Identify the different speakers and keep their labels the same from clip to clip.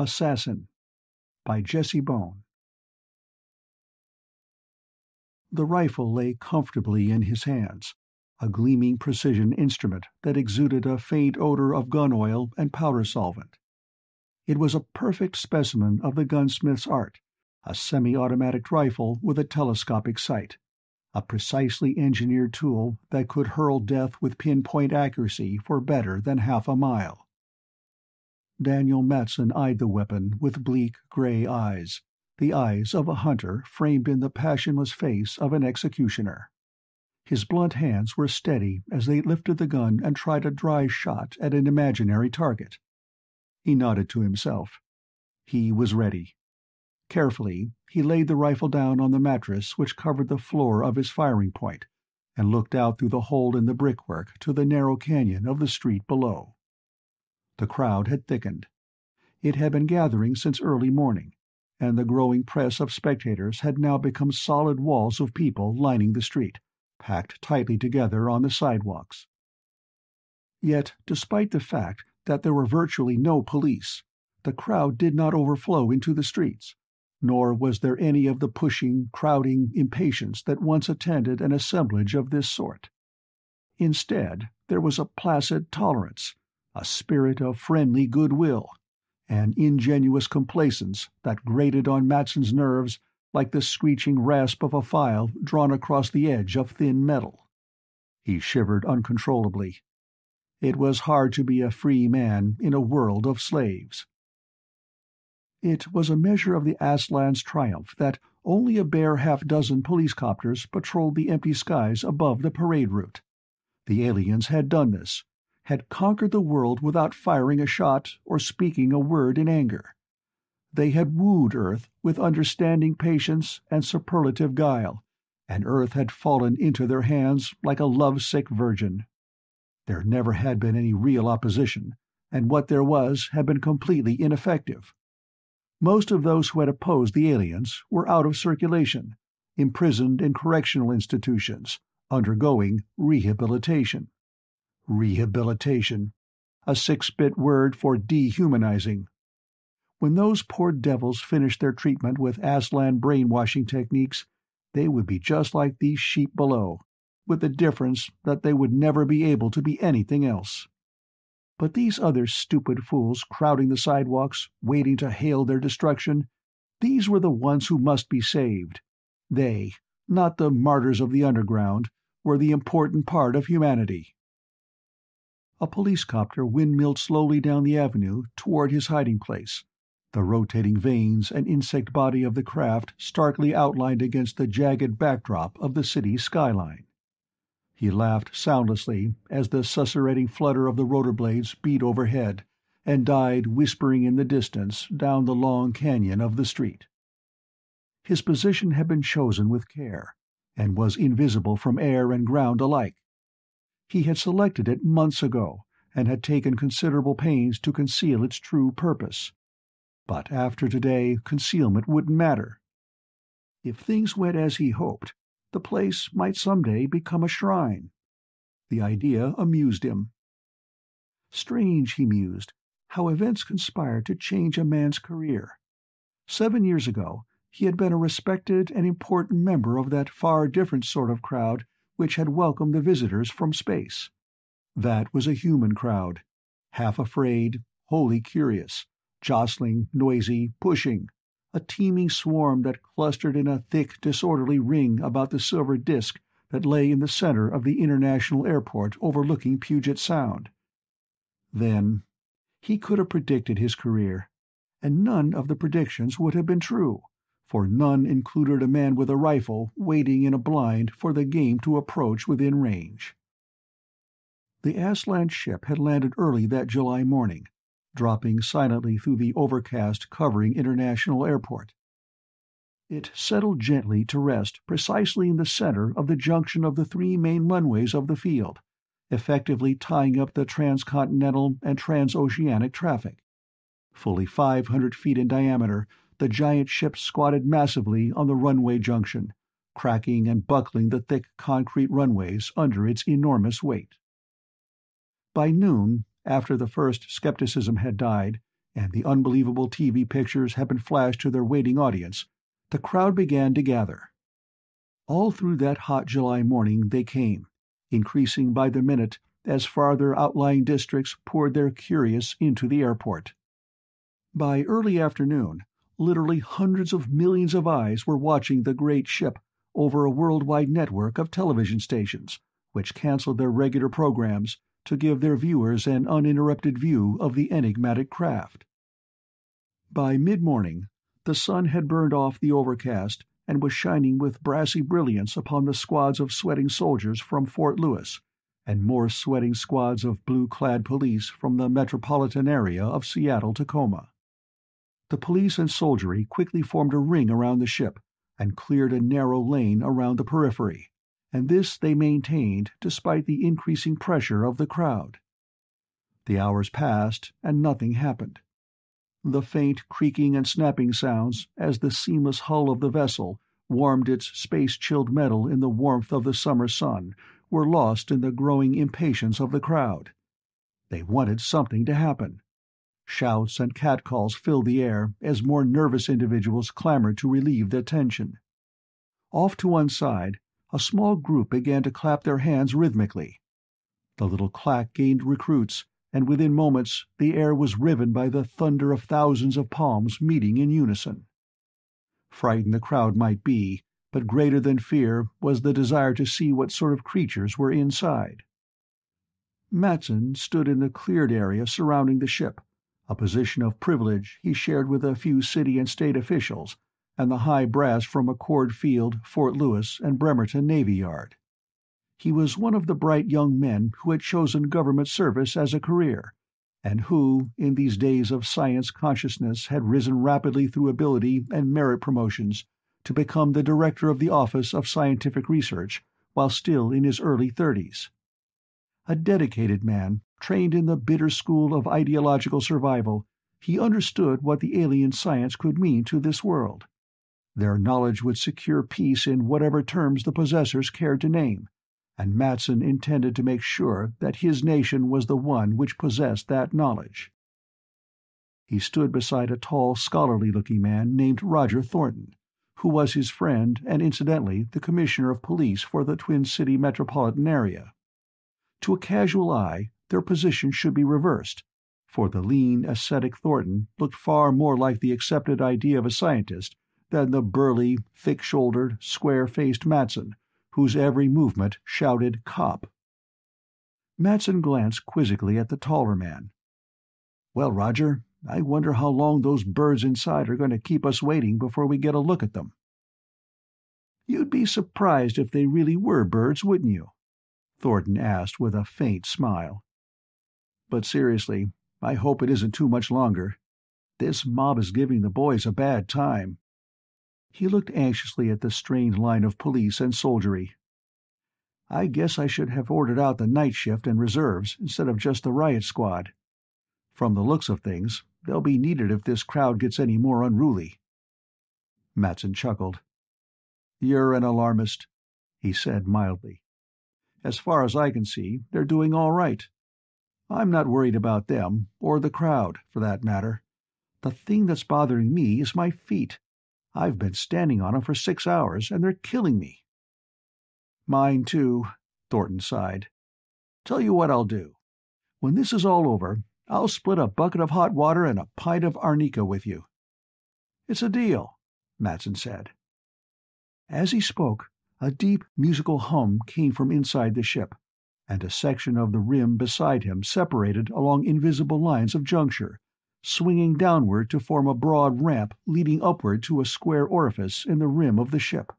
Speaker 1: Assassin by Jesse Bone The rifle lay comfortably in his hands, a gleaming precision instrument that exuded a faint odor of gun oil and powder solvent. It was a perfect specimen of the gunsmith's art, a semi-automatic rifle with a telescopic sight, a precisely engineered tool that could hurl death with pinpoint accuracy for better than half a mile. Daniel Matson eyed the weapon with bleak gray eyes, the eyes of a hunter framed in the passionless face of an executioner. His blunt hands were steady as they lifted the gun and tried a dry shot at an imaginary target. He nodded to himself. He was ready. Carefully, he laid the rifle down on the mattress which covered the floor of his firing point, and looked out through the hole in the brickwork to the narrow canyon of the street below. The crowd had thickened. It had been gathering since early morning, and the growing press of spectators had now become solid walls of people lining the street, packed tightly together on the sidewalks. Yet, despite the fact that there were virtually no police, the crowd did not overflow into the streets nor was there any of the pushing, crowding impatience that once attended an assemblage of this sort. Instead, there was a placid tolerance, a spirit of friendly goodwill, an ingenuous complacence that grated on Matson's nerves like the screeching rasp of a file drawn across the edge of thin metal. He shivered uncontrollably. It was hard to be a free man in a world of slaves. It was a measure of the Aztlan's triumph that only a bare half dozen police copters patrolled the empty skies above the parade route. The aliens had done this, had conquered the world without firing a shot or speaking a word in anger. They had wooed Earth with understanding patience and superlative guile, and Earth had fallen into their hands like a lovesick virgin. There never had been any real opposition, and what there was had been completely ineffective. Most of those who had opposed the aliens were out of circulation, imprisoned in correctional institutions, undergoing rehabilitation. Rehabilitation. A six-bit word for dehumanizing. When those poor devils finished their treatment with Aztlan brainwashing techniques, they would be just like these sheep below, with the difference that they would never be able to be anything else. But these other stupid fools crowding the sidewalks, waiting to hail their destruction, these were the ones who must be saved. They, not the martyrs of the underground, were the important part of humanity. A police copter windmilled slowly down the avenue toward his hiding place, the rotating vanes and insect body of the craft starkly outlined against the jagged backdrop of the city's skyline. He laughed soundlessly as the susurrating flutter of the rotor blades beat overhead and died whispering in the distance down the long canyon of the street. His position had been chosen with care, and was invisible from air and ground alike. He had selected it months ago, and had taken considerable pains to conceal its true purpose. But after today concealment wouldn't matter. If things went as he hoped, the place might some day become a shrine. The idea amused him. Strange, he mused, how events conspire to change a man's career. Seven years ago he had been a respected and important member of that far different sort of crowd which had welcomed the visitors from space. That was a human crowd, half afraid, wholly curious, jostling, noisy, pushing, a teeming swarm that clustered in a thick, disorderly ring about the silver disk that lay in the center of the international airport overlooking Puget Sound. Then he could have predicted his career, and none of the predictions would have been true, for none included a man with a rifle waiting in a blind for the game to approach within range. The Aztlan ship had landed early that July morning, dropping silently through the overcast covering International Airport. It settled gently to rest precisely in the center of the junction of the three main runways of the field, effectively tying up the transcontinental and transoceanic traffic. Fully 500 feet in diameter, the giant ship squatted massively on the runway junction, cracking and buckling the thick concrete runways under its enormous weight. By noon after the first skepticism had died, and the unbelievable TV pictures had been flashed to their waiting audience, the crowd began to gather. All through that hot July morning they came, increasing by the minute as farther outlying districts poured their curious into the airport. By early afternoon, literally hundreds of millions of eyes were watching the great ship over a worldwide network of television stations, which canceled their regular programs to give their viewers an uninterrupted view of the enigmatic craft. By mid-morning, the sun had burned off the overcast and was shining with brassy brilliance upon the squads of sweating soldiers from Fort Lewis and more sweating squads of blue-clad police from the metropolitan area of Seattle-Tacoma. The police and soldiery quickly formed a ring around the ship and cleared a narrow lane around the periphery, and this they maintained despite the increasing pressure of the crowd. The hours passed and nothing happened. The faint creaking and snapping sounds as the seamless hull of the vessel warmed its space-chilled metal in the warmth of the summer sun were lost in the growing impatience of the crowd. They wanted something to happen. Shouts and catcalls filled the air as more nervous individuals clamored to relieve their tension. Off to one side, a small group began to clap their hands rhythmically. The little claque gained recruits, and within moments the air was riven by the thunder of thousands of palms meeting in unison. Frightened the crowd might be, but greater than fear was the desire to see what sort of creatures were inside. Matson stood in the cleared area surrounding the ship, a position of privilege he shared with a few city and state officials and the high brass from McChord Field, Fort Lewis, and Bremerton Navy Yard. He was one of the bright young men who had chosen government service as a career, and who, in these days of science consciousness, had risen rapidly through ability and merit promotions to become the director of the Office of Scientific Research while still in his early thirties. A dedicated man, trained in the bitter school of ideological survival, he understood what the alien science could mean to this world. Their knowledge would secure peace in whatever terms the possessors cared to name, and Matson intended to make sure that his nation was the one which possessed that knowledge. He stood beside a tall, scholarly-looking man named Roger Thornton, who was his friend and incidentally the commissioner of police for the Twin City metropolitan area. To a casual eye, their positions should be reversed, for the lean, ascetic Thornton looked far more like the accepted idea of a scientist than the burly, thick-shouldered, square-faced Matson, whose every movement shouted cop. Matson glanced quizzically at the taller man. Well, Roger, I wonder how long those birds inside are going to keep us waiting before we get a look at them. You'd be surprised if they really were birds, wouldn't you? Thornton asked with a faint smile. But seriously, I hope it isn't too much longer. This mob is giving the boys a bad time. He looked anxiously at the strained line of police and soldiery. I guess I should have ordered out the night shift and reserves instead of just the riot squad. From the looks of things, They'll be needed if this crowd gets any more unruly. Matson chuckled. You're an alarmist, he said mildly. As far as I can see, they're doing all right. I'm not worried about them, or the crowd, for that matter. The thing that's bothering me is my feet. I've been standing on 'em for six hours, and they're killing me. Mine, too, Thornton sighed. Tell you what I'll do. When this is all over, I'll split a bucket of hot water and a pint of arnica with you. It's a deal, Matson said. As he spoke, a deep musical hum came from inside the ship, and a section of the rim beside him separated along invisible lines of juncture, swinging downward to form a broad ramp leading upward to a square orifice in the rim of the ship.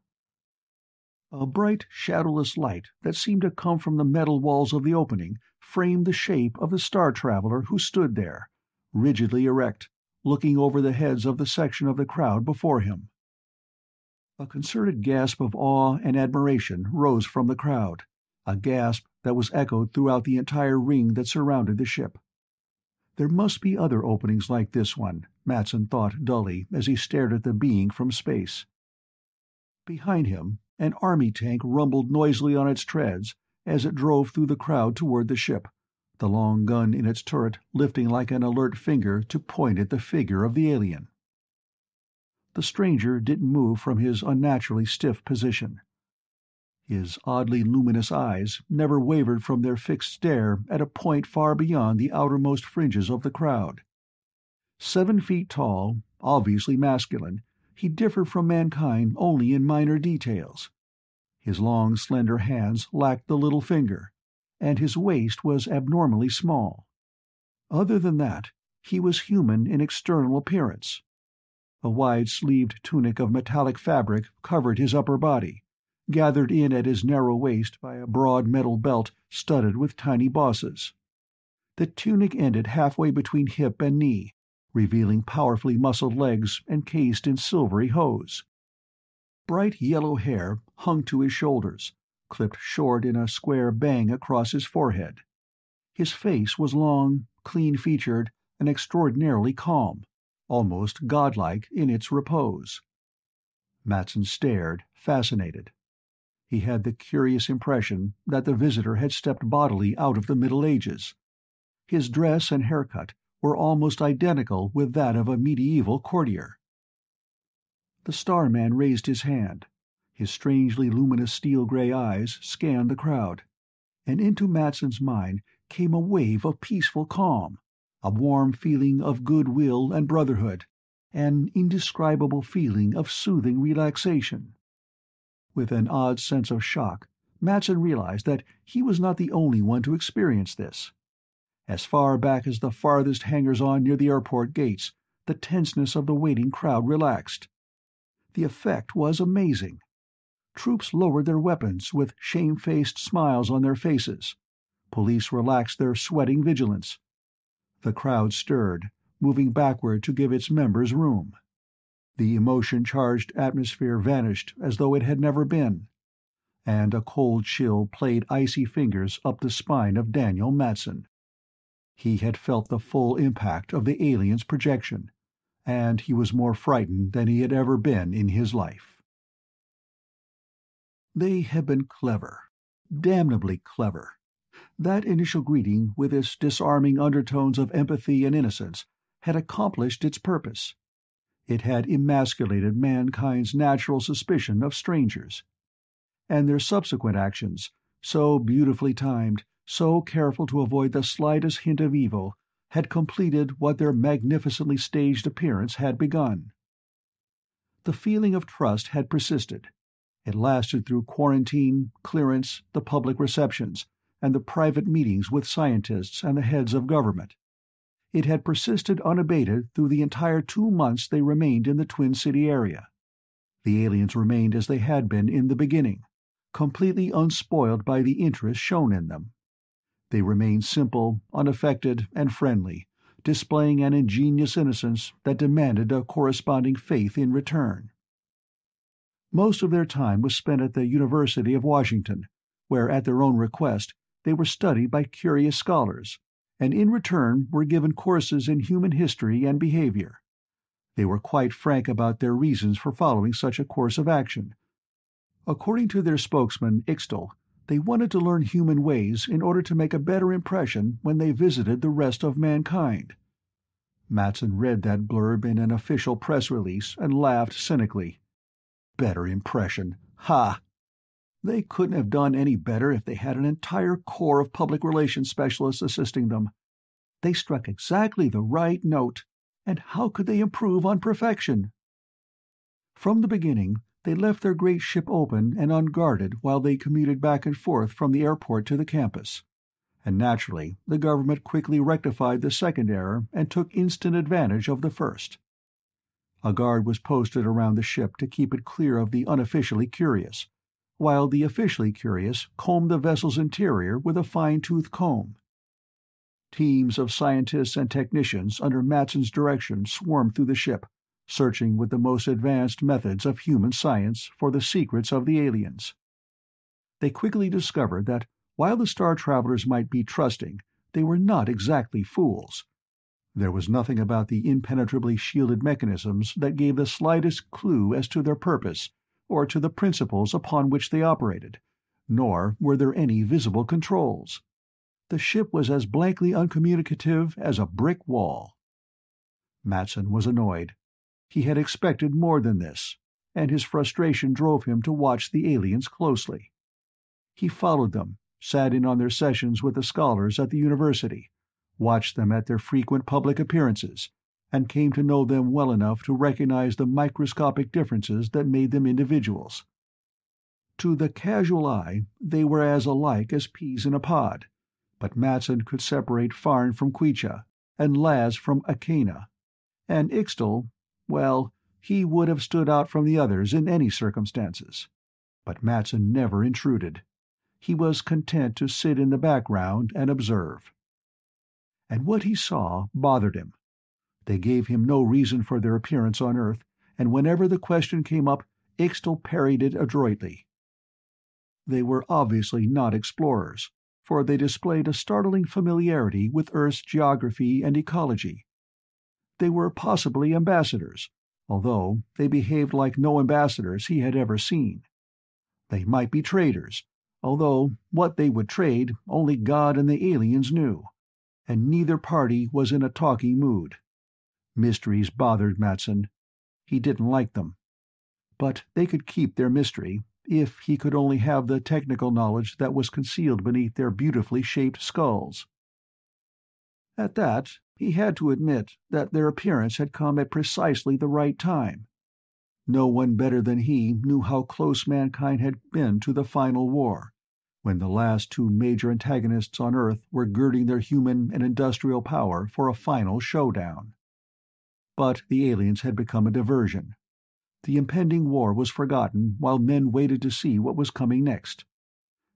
Speaker 1: A bright, shadowless light that seemed to come from the metal walls of the opening framed the shape of the star traveler who stood there, rigidly erect, looking over the heads of the section of the crowd before him. A concerted gasp of awe and admiration rose from the crowd, a gasp that was echoed throughout the entire ring that surrounded the ship. There must be other openings like this one, Matson thought dully as he stared at the being from space. Behind him, an army tank rumbled noisily on its treads as it drove through the crowd toward the ship, the long gun in its turret lifting like an alert finger to point at the figure of the alien. The stranger didn't move from his unnaturally stiff position. His oddly luminous eyes never wavered from their fixed stare at a point far beyond the outermost fringes of the crowd. Seven feet tall, obviously masculine, he differed from mankind only in minor details. His long, slender hands lacked the little finger, and his waist was abnormally small. Other than that, he was human in external appearance. A wide-sleeved tunic of metallic fabric covered his upper body, gathered in at his narrow waist by a broad metal belt studded with tiny bosses. The tunic ended halfway between hip and knee, revealing powerfully muscled legs encased in silvery hose. Bright yellow hair hung to his shoulders, clipped short in a square bang across his forehead. His face was long, clean-featured, and extraordinarily calm almost godlike in its repose. Matson stared, fascinated. He had the curious impression that the visitor had stepped bodily out of the Middle Ages. His dress and haircut were almost identical with that of a medieval courtier. The Starman raised his hand. His strangely luminous steel-gray eyes scanned the crowd, and into Matson's mind came a wave of peaceful calm a warm feeling of good-will and brotherhood, an indescribable feeling of soothing relaxation. With an odd sense of shock, Matson realized that he was not the only one to experience this. As far back as the farthest hangers-on near the airport gates, the tenseness of the waiting crowd relaxed. The effect was amazing. Troops lowered their weapons with shamefaced smiles on their faces. Police relaxed their sweating vigilance. The crowd stirred, moving backward to give its members room. The emotion-charged atmosphere vanished as though it had never been, and a cold chill played icy fingers up the spine of Daniel Matson. He had felt the full impact of the alien's projection, and he was more frightened than he had ever been in his life. They had been clever, damnably clever. That initial greeting, with its disarming undertones of empathy and innocence, had accomplished its purpose. It had emasculated mankind's natural suspicion of strangers. And their subsequent actions, so beautifully timed, so careful to avoid the slightest hint of evil, had completed what their magnificently staged appearance had begun. The feeling of trust had persisted. It lasted through quarantine, clearance, the public receptions, and the private meetings with scientists and the heads of government. It had persisted unabated through the entire two months they remained in the Twin City area. The aliens remained as they had been in the beginning, completely unspoiled by the interest shown in them. They remained simple, unaffected, and friendly, displaying an ingenious innocence that demanded a corresponding faith in return. Most of their time was spent at the University of Washington, where, at their own request, they were studied by curious scholars, and in return were given courses in human history and behavior. They were quite frank about their reasons for following such a course of action. According to their spokesman, Ixtal, they wanted to learn human ways in order to make a better impression when they visited the rest of mankind. Matson read that blurb in an official press release and laughed cynically. Better impression. Ha! They couldn't have done any better if they had an entire corps of public relations specialists assisting them. They struck exactly the right note, and how could they improve on perfection? From the beginning, they left their great ship open and unguarded while they commuted back and forth from the airport to the campus. And naturally, the government quickly rectified the second error and took instant advantage of the first. A guard was posted around the ship to keep it clear of the unofficially curious, while the officially curious combed the vessel's interior with a fine-tooth comb. Teams of scientists and technicians under Matson's direction swarmed through the ship, searching with the most advanced methods of human science for the secrets of the aliens. They quickly discovered that while the star travelers might be trusting, they were not exactly fools. There was nothing about the impenetrably shielded mechanisms that gave the slightest clue as to their purpose or to the principles upon which they operated, nor were there any visible controls. the ship was as blankly uncommunicative as a brick wall. Matson was annoyed. He had expected more than this, and his frustration drove him to watch the aliens closely. He followed them, sat in on their sessions with the scholars at the university, watched them at their frequent public appearances, and came to know them well enough to recognize the microscopic differences that made them individuals. To the casual eye, they were as alike as peas in a pod, but Matson could separate Farn from Queecha, and Laz from Akana, and Ixtal, well, he would have stood out from the others in any circumstances. But Matson never intruded. He was content to sit in the background and observe. And what he saw bothered him. They gave him no reason for their appearance on Earth, and whenever the question came up, Ixtal parried it adroitly. They were obviously not explorers, for they displayed a startling familiarity with Earth's geography and ecology. They were possibly ambassadors, although they behaved like no ambassadors he had ever seen. They might be traders, although what they would trade only God and the aliens knew, and neither party was in a talking mood. Mysteries bothered Matson. He didn't like them. But they could keep their mystery if he could only have the technical knowledge that was concealed beneath their beautifully shaped skulls. At that, he had to admit that their appearance had come at precisely the right time. No one better than he knew how close mankind had been to the final war, when the last two major antagonists on Earth were girding their human and industrial power for a final showdown. But the aliens had become a diversion. The impending war was forgotten while men waited to see what was coming next.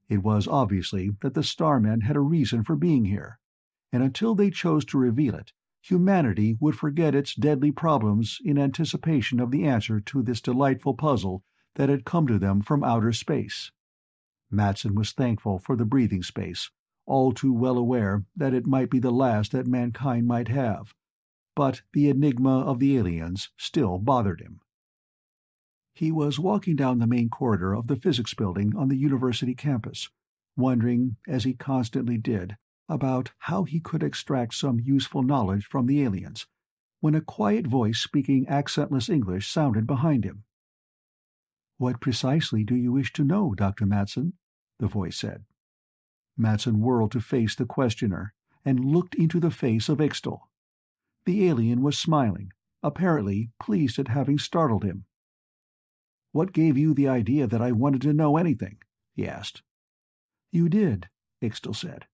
Speaker 1: It was obviously that the Starmen had a reason for being here, and until they chose to reveal it, humanity would forget its deadly problems in anticipation of the answer to this delightful puzzle that had come to them from outer space. Matson was thankful for the breathing space, all too well aware that it might be the last that mankind might have, but the enigma of the aliens still bothered him. He was walking down the main corridor of the physics building on the university campus, wondering, as he constantly did, about how he could extract some useful knowledge from the aliens, when a quiet voice speaking accentless English sounded behind him. What precisely do you wish to know, Dr. Matson? the voice said. Matson whirled to face the questioner and looked into the face of Ixtal. The alien was smiling, apparently pleased at having startled him. What gave you the idea that I wanted to know anything? he asked. You did, Ixtal said.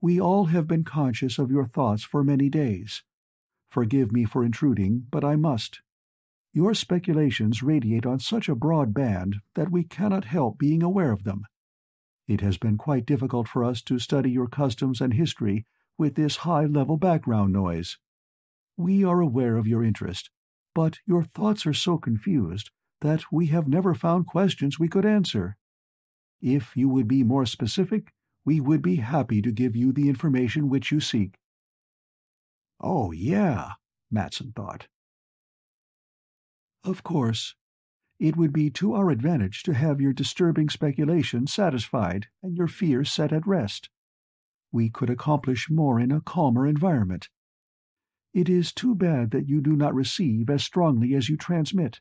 Speaker 1: We all have been conscious of your thoughts for many days. Forgive me for intruding, but I must. Your speculations radiate on such a broad band that we cannot help being aware of them. It has been quite difficult for us to study your customs and history with this high-level background noise. We are aware of your interest, but your thoughts are so confused that we have never found questions we could answer. If you would be more specific, we would be happy to give you the information which you seek. Oh, yeah, Matson thought. Of course. It would be to our advantage to have your disturbing speculation satisfied and your fears set at rest. We could accomplish more in a calmer environment. It is too bad that you do not receive as strongly as you transmit.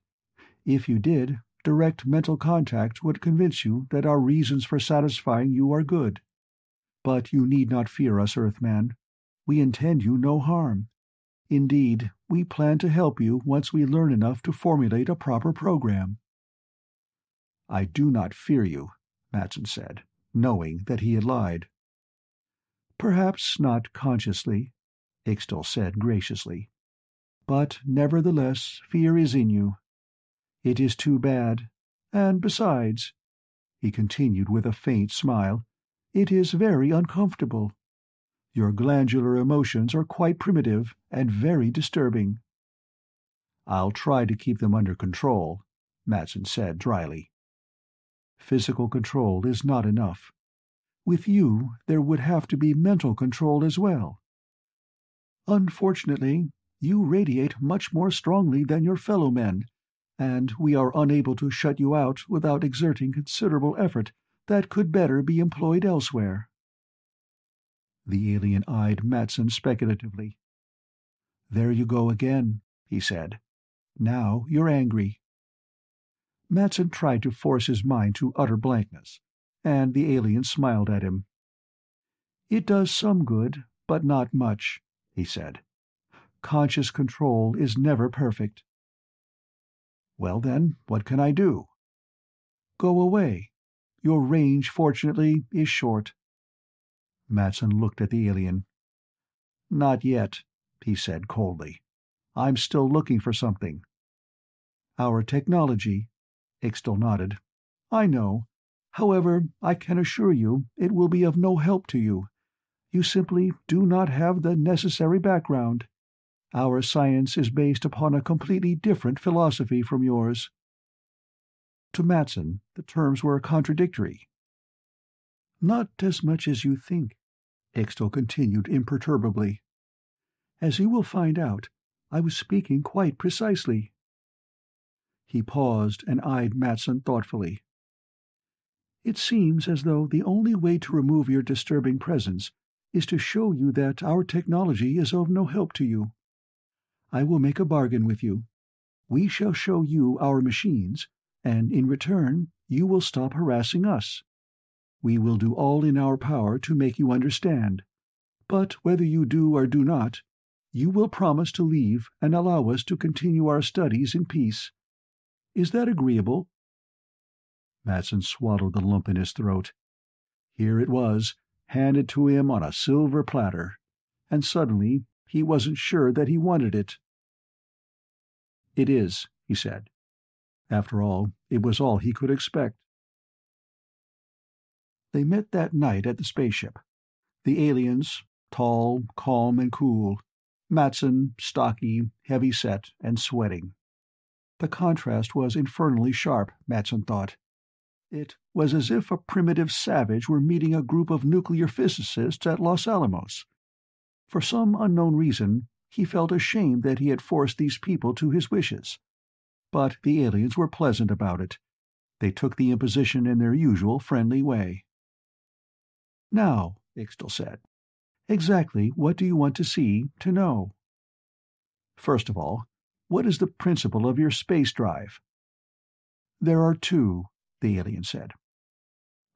Speaker 1: If you did, direct mental contact would convince you that our reasons for satisfying you are good. But you need not fear us, Earthman. We intend you no harm. Indeed, we plan to help you once we learn enough to formulate a proper program. I do not fear you, Matson said, knowing that he had lied. Perhaps not consciously, Ixtal said graciously. But nevertheless fear is in you. It is too bad. And besides, he continued with a faint smile, it is very uncomfortable. Your glandular emotions are quite primitive and very disturbing. I'll try to keep them under control, Matson said dryly. Physical control is not enough. With you, there would have to be mental control as well. Unfortunately, you radiate much more strongly than your fellow men, and we are unable to shut you out without exerting considerable effort that could better be employed elsewhere. The alien eyed Matson speculatively. There you go again, he said. Now you're angry. Matson tried to force his mind to utter blankness, and the alien smiled at him. It does some good, but not much, he said. Conscious control is never perfect. Well then, what can I do? Go away. Your range, fortunately, is short. Matson looked at the alien. Not yet, he said coldly. I'm still looking for something. Our technology, Ixtal nodded. I know. However, I can assure you it will be of no help to you. You simply do not have the necessary background. Our science is based upon a completely different philosophy from yours. To Matson, the terms were contradictory. Not as much as you think, Ixtal continued imperturbably. As you will find out, I was speaking quite precisely. He paused and eyed Matson thoughtfully. It seems as though the only way to remove your disturbing presence is to show you that our technology is of no help to you. I will make a bargain with you. We shall show you our machines, and in return you will stop harassing us. We will do all in our power to make you understand. But whether you do or do not, you will promise to leave and allow us to continue our studies in peace. Is that agreeable? Matson swallowed the lump in his throat. Here it was, handed to him on a silver platter, and suddenly he wasn't sure that he wanted it. It is, he said. After all, it was all he could expect. They met that night at the spaceship. The aliens, tall, calm, and cool. Matson, stocky, heavy-set, and sweating. The contrast was infernally sharp, Matson thought. It was as if a primitive savage were meeting a group of nuclear physicists at Los Alamos. For some unknown reason, he felt ashamed that he had forced these people to his wishes. But the aliens were pleasant about it. They took the imposition in their usual friendly way. Now, Ixtal said, exactly what do you want to see, to know? First of all, what is the principle of your space drive? There are two, the alien said.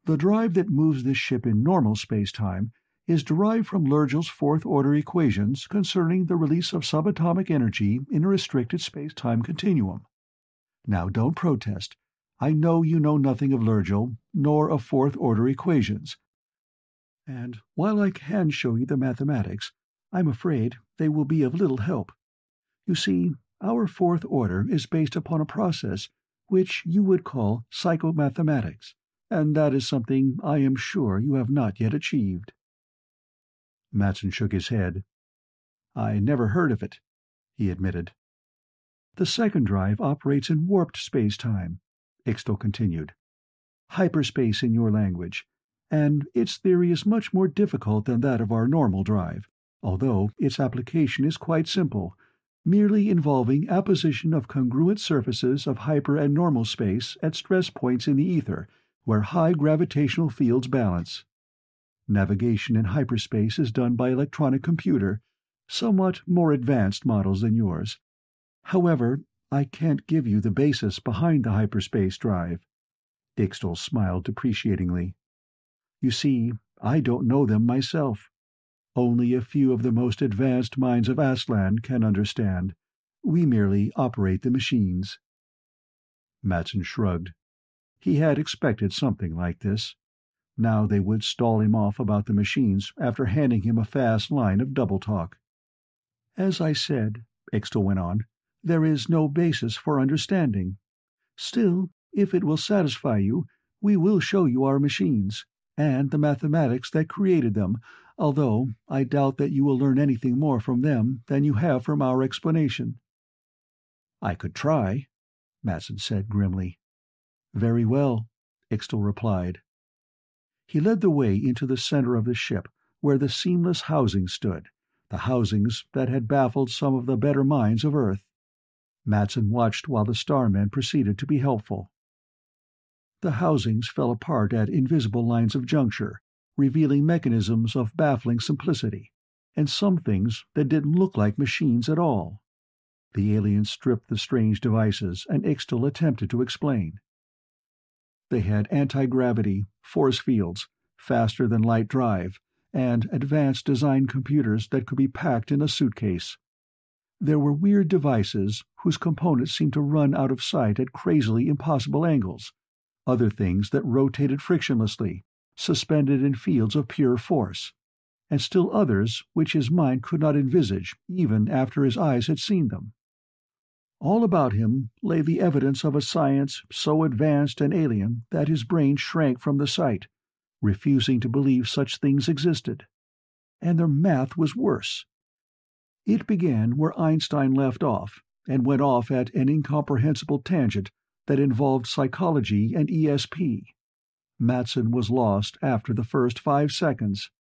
Speaker 1: The drive that moves this ship in normal space-time is derived from Lurgill's fourth-order equations concerning the release of subatomic energy in a restricted space-time continuum. Now don't protest. I know you know nothing of Lurgill, nor of fourth-order equations, and while I can show you the mathematics, I'm afraid they will be of little help. You see, our fourth order is based upon a process which you would call psychomathematics, and that is something I am sure you have not yet achieved. Matson shook his head. I never heard of it, he admitted. The second drive operates in warped space-time, Ixtal continued. Hyperspace in your language, and its theory is much more difficult than that of our normal drive, although its application is quite simple, merely involving apposition of congruent surfaces of hyper and normal space at stress points in the ether where high gravitational fields balance. Navigation in hyperspace is done by electronic computer, somewhat more advanced models than yours. However, I can't give you the basis behind the hyperspace drive. Ixtal smiled depreciatingly. You see, I don't know them myself. Only a few of the most advanced minds of Aztlan can understand. We merely operate the machines. Matson shrugged. He had expected something like this. Now they would stall him off about the machines after handing him a fast line of double talk. As I said, Ixtal went on, there is no basis for understanding. Still, if it will satisfy you, we will show you our machines and the mathematics that created them, although I doubt that you will learn anything more from them than you have from our explanation. I could try, Matson said grimly. Very well, Ixtal replied. He led the way into the center of the ship, where the seamless housings stood, the housings that had baffled some of the better minds of Earth. Matson watched while the starmen proceeded to be helpful. The housings fell apart at invisible lines of juncture, revealing mechanisms of baffling simplicity, and some things that didn't look like machines at all. The aliens stripped the strange devices, and Ixtal attempted to explain. They had anti-gravity, force fields, faster than light drive, and advanced design computers that could be packed in a suitcase. There were weird devices whose components seemed to run out of sight at crazily impossible angles, other things that rotated frictionlessly, suspended in fields of pure force, and still others which his mind could not envisage even after his eyes had seen them. All about him lay the evidence of a science so advanced and alien that his brain shrank from the sight, refusing to believe such things existed. And their math was worse. It began where Einstein left off, and went off at an incomprehensible tangent that involved psychology and ESP. Matson was lost after the first five seconds.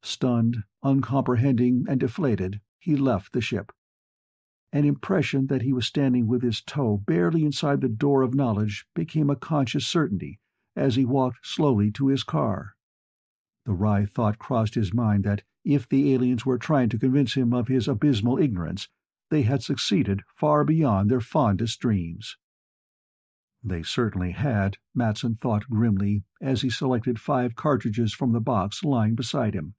Speaker 1: Stunned, uncomprehending, and deflated, he left the ship an impression that he was standing with his toe barely inside the door of knowledge became a conscious certainty as he walked slowly to his car. The wry thought crossed his mind that if the aliens were trying to convince him of his abysmal ignorance, they had succeeded far beyond their fondest dreams. They certainly had, Matson thought grimly as he selected five cartridges from the box lying beside him.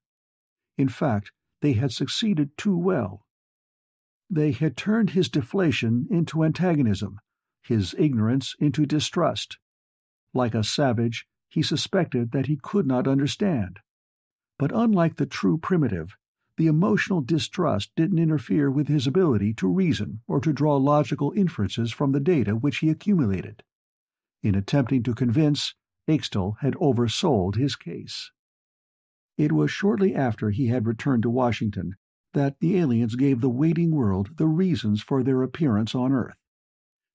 Speaker 1: In fact, they had succeeded too well they had turned his deflation into antagonism, his ignorance into distrust. Like a savage, he suspected that he could not understand. But unlike the true primitive, the emotional distrust didn't interfere with his ability to reason or to draw logical inferences from the data which he accumulated. In attempting to convince, Ixtal had oversold his case. It was shortly after he had returned to Washington that the aliens gave the waiting world the reasons for their appearance on Earth.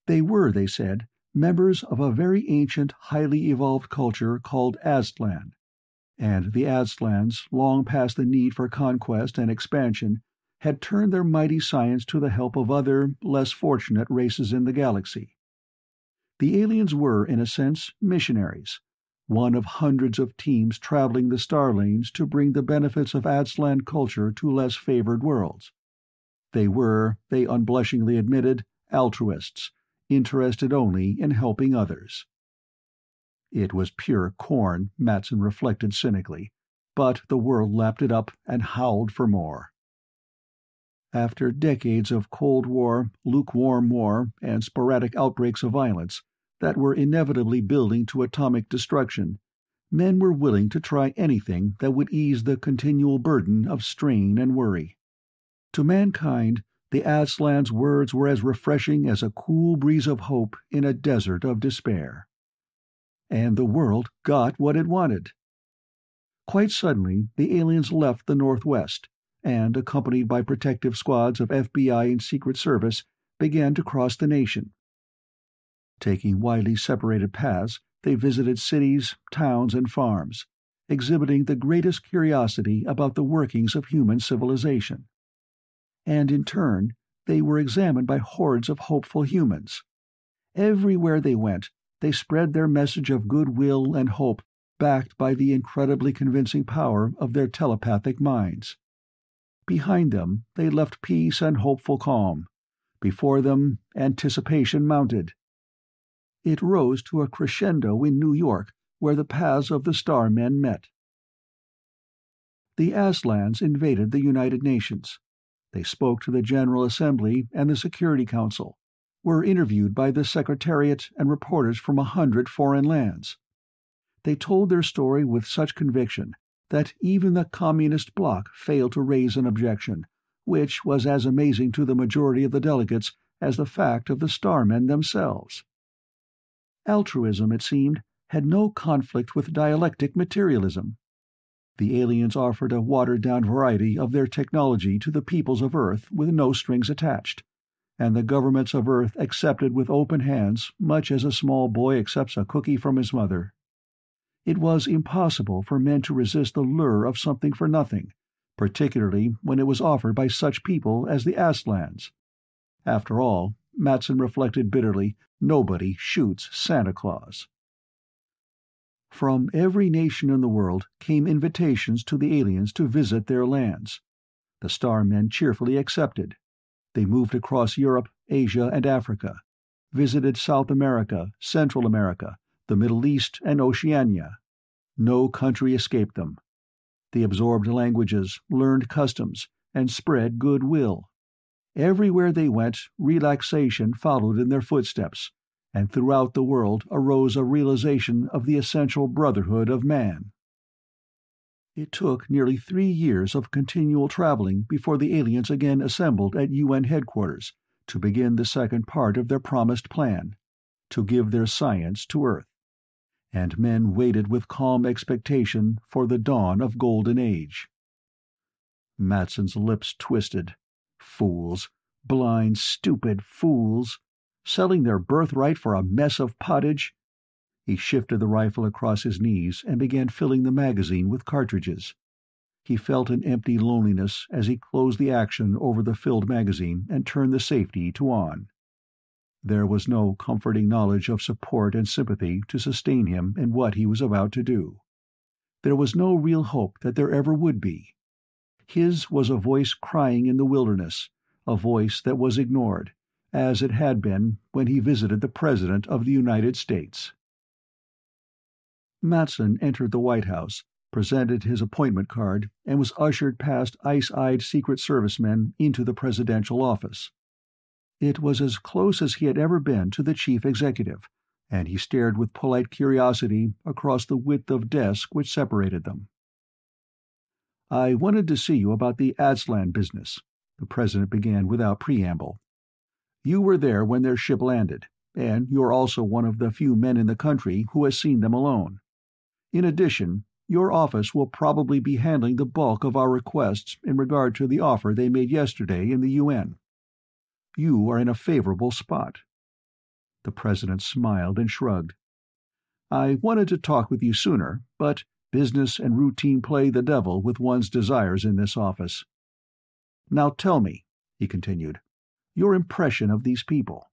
Speaker 1: They were, they said, members of a very ancient, highly evolved culture called Aztlan, and the Aztlans, long past the need for conquest and expansion, had turned their mighty science to the help of other, less fortunate races in the galaxy. The aliens were, in a sense, missionaries, one of hundreds of teams traveling the star lanes to bring the benefits of Aztlan culture to less favored worlds. They were, they unblushingly admitted, altruists, interested only in helping others. It was pure corn, Matson reflected cynically, but the world lapped it up and howled for more. After decades of Cold War, lukewarm war, and sporadic outbreaks of violence, that were inevitably building to atomic destruction, men were willing to try anything that would ease the continual burden of strain and worry. To mankind, the Aztlan's words were as refreshing as a cool breeze of hope in a desert of despair. And the world got what it wanted. Quite suddenly, the aliens left the Northwest, and, accompanied by protective squads of FBI and Secret Service, began to cross the nation. Taking widely separated paths, they visited cities, towns, and farms, exhibiting the greatest curiosity about the workings of human civilization. And in turn, they were examined by hordes of hopeful humans. Everywhere they went, they spread their message of goodwill and hope backed by the incredibly convincing power of their telepathic minds. Behind them, they left peace and hopeful calm. Before them, anticipation mounted. It rose to a crescendo in New York, where the paths of the Starmen met. The Aztlans invaded the United Nations. They spoke to the General Assembly and the Security Council, were interviewed by the Secretariat and reporters from a hundred foreign lands. They told their story with such conviction that even the Communist bloc failed to raise an objection, which was as amazing to the majority of the delegates as the fact of the Starmen themselves. Altruism, it seemed, had no conflict with dialectic materialism. The aliens offered a watered down variety of their technology to the peoples of Earth with no strings attached, and the governments of Earth accepted with open hands much as a small boy accepts a cookie from his mother. It was impossible for men to resist the lure of something for nothing, particularly when it was offered by such people as the Aztlans. After all, Matson reflected bitterly, nobody shoots Santa Claus. From every nation in the world came invitations to the aliens to visit their lands. The Starmen cheerfully accepted. They moved across Europe, Asia, and Africa, visited South America, Central America, the Middle East, and Oceania. No country escaped them. They absorbed languages, learned customs, and spread goodwill. Everywhere they went, relaxation followed in their footsteps, and throughout the world arose a realization of the essential brotherhood of man. It took nearly three years of continual traveling before the aliens again assembled at UN headquarters to begin the second part of their promised plan to give their science to Earth. And men waited with calm expectation for the dawn of Golden Age. Matson's lips twisted. Fools. Blind, stupid fools. Selling their birthright for a mess of pottage. He shifted the rifle across his knees and began filling the magazine with cartridges. He felt an empty loneliness as he closed the action over the filled magazine and turned the safety to on. There was no comforting knowledge of support and sympathy to sustain him in what he was about to do. There was no real hope that there ever would be. His was a voice crying in the wilderness, a voice that was ignored, as it had been when he visited the President of the United States. Matson entered the White House, presented his appointment card, and was ushered past ice-eyed Secret Service men into the presidential office. It was as close as he had ever been to the chief executive, and he stared with polite curiosity across the width of desk which separated them. I wanted to see you about the Aztlan business, the president began without preamble. You were there when their ship landed, and you're also one of the few men in the country who has seen them alone. In addition, your office will probably be handling the bulk of our requests in regard to the offer they made yesterday in the UN. You are in a favorable spot. The president smiled and shrugged. I wanted to talk with you sooner, but Business and routine play the devil with one's desires in this office. Now tell me, he continued, your impression of these people.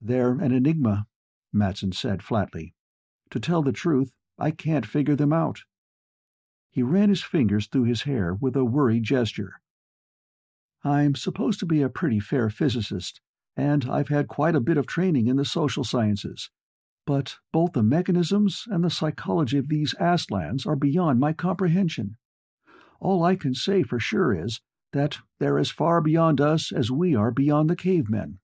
Speaker 1: They're an enigma, Matson said flatly. To tell the truth, I can't figure them out. He ran his fingers through his hair with a worried gesture. I'm supposed to be a pretty fair physicist, and I've had quite a bit of training in the social sciences, but both the mechanisms and the psychology of these Aztlans are beyond my comprehension. All I can say for sure is that they're as far beyond us as we are beyond the cavemen.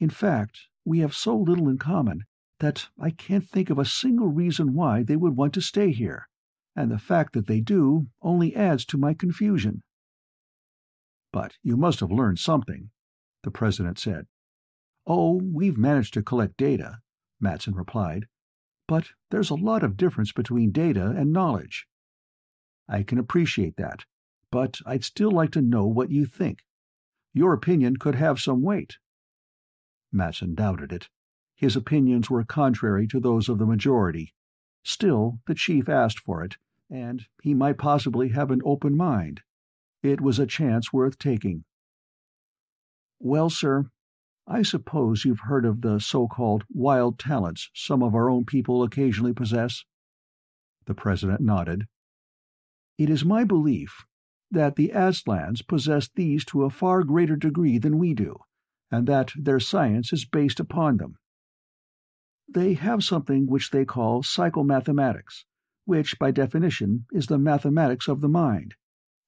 Speaker 1: In fact, we have so little in common that I can't think of a single reason why they would want to stay here, and the fact that they do only adds to my confusion. But you must have learned something, the President said. Oh, we've managed to collect data, Matson replied. But there's a lot of difference between data and knowledge. I can appreciate that, but I'd still like to know what you think. Your opinion could have some weight. Matson doubted it. His opinions were contrary to those of the majority. Still, the chief asked for it, and he might possibly have an open mind. It was a chance worth taking. Well, sir, I suppose you've heard of the so-called wild talents some of our own people occasionally possess? The President nodded. It is my belief that the Aztlans possess these to a far greater degree than we do, and that their science is based upon them. They have something which they call psychomathematics, which by definition is the mathematics of the mind,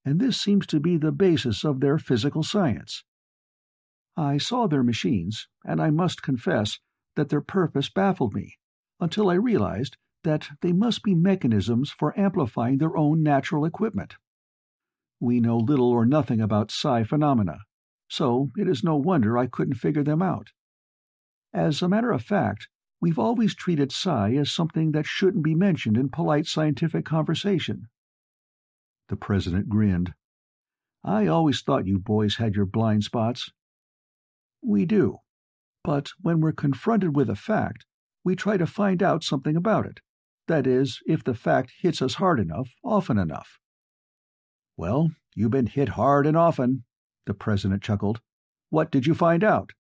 Speaker 1: and this seems to be the basis of their physical science. I saw their machines, and I must confess that their purpose baffled me, until I realized that they must be mechanisms for amplifying their own natural equipment. We know little or nothing about psi phenomena, so it is no wonder I couldn't figure them out. As a matter of fact, we've always treated psi as something that shouldn't be mentioned in polite scientific conversation. The president grinned. I always thought you boys had your blind spots. We do. But when we're confronted with a fact, we try to find out something about it. That is, if the fact hits us hard enough, often enough. Well, you've been hit hard and often, the president chuckled. What did you find out?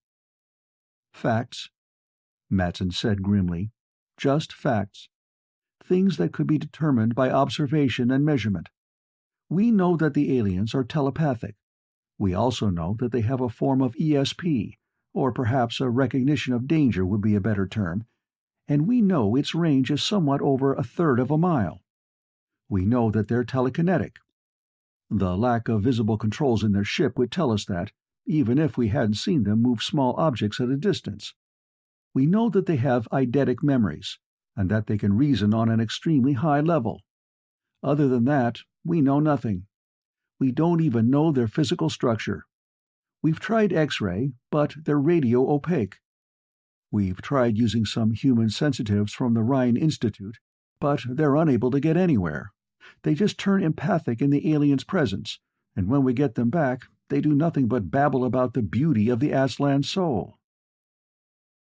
Speaker 1: Facts, Matson said grimly. Just facts. things that could be determined by observation and measurement. We know that the aliens are telepathic. We also know that they have a form of ESP, or perhaps a recognition of danger would be a better term, and we know its range is somewhat over a third of a mile. We know that they're telekinetic. The lack of visible controls in their ship would tell us that, even if we hadn't seen them move small objects at a distance. We know that they have eidetic memories, and that they can reason on an extremely high level. Other than that, we know nothing. We don't even know their physical structure. We've tried X ray, but they're radio opaque. We've tried using some human sensitives from the Rhine Institute, but they're unable to get anywhere. They just turn empathic in the alien's presence, and when we get them back, they do nothing but babble about the beauty of the Aztlan soul.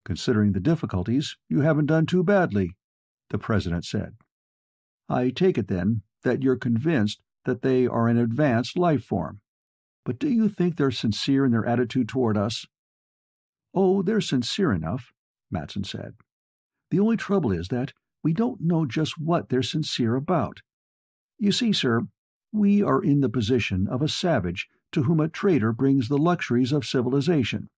Speaker 1: Considering the difficulties, you haven't done too badly, the President said. I take it, then, that you're convinced that they are an advanced life form. But do you think they're sincere in their attitude toward us? Oh, they're sincere enough, Matson said. The only trouble is that we don't know just what they're sincere about. You see, sir, we are in the position of a savage to whom a trader brings the luxuries of civilization.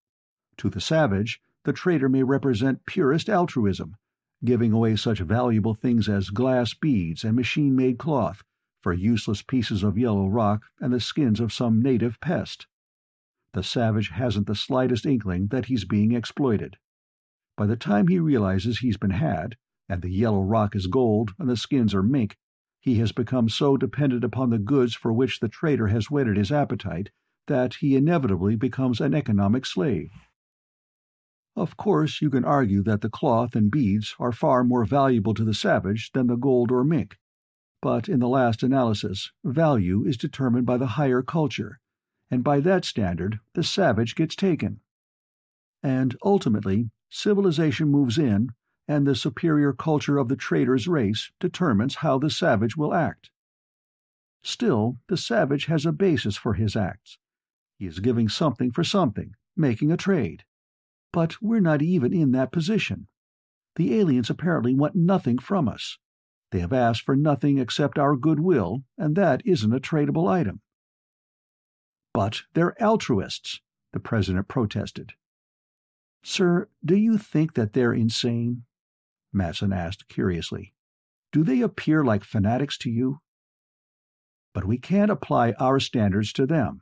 Speaker 1: To the savage, the trader may represent purest altruism, giving away such valuable things as glass beads and machine made cloth for useless pieces of yellow rock and the skins of some native pest. The savage hasn't the slightest inkling that he's being exploited. By the time he realizes he's been had, and the yellow rock is gold and the skins are mink, he has become so dependent upon the goods for which the trader has whetted his appetite that he inevitably becomes an economic slave. Of course, you can argue that the cloth and beads are far more valuable to the savage than the gold or mink, but in the last analysis, value is determined by the higher culture, and by that standard the savage gets taken. And ultimately, civilization moves in and the superior culture of the trader's race determines how the savage will act. Still, the savage has a basis for his acts. He is giving something for something, making a trade. But we're not even in that position. The aliens apparently want nothing from us. They have asked for nothing except our goodwill, and that isn't a tradable item. But they're altruists, the President protested. Sir, do you think that they're insane? Matson asked curiously. Do they appear like fanatics to you? But we can't apply our standards to them.